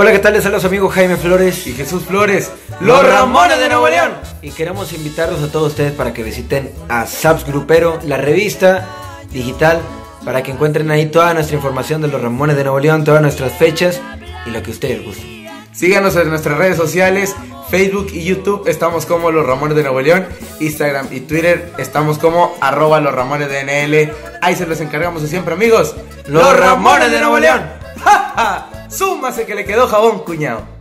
Hola, ¿qué tal? Les saludos amigo Jaime Flores y Jesús Flores, los Ramones de Nuevo León. Y queremos invitarlos a todos ustedes para que visiten a Subs Grupero, la revista digital, para que encuentren ahí toda nuestra información de los Ramones de Nuevo León, todas nuestras fechas y lo que ustedes gusten. Síganos en nuestras redes sociales, Facebook y YouTube estamos como Los Ramones de Nuevo León, Instagram y Twitter estamos como arroba Los Ramones de NL. Ahí se los encargamos de siempre amigos. Los, Ramones de Nuevo León. Súmase que le quedó jabón, cuñado.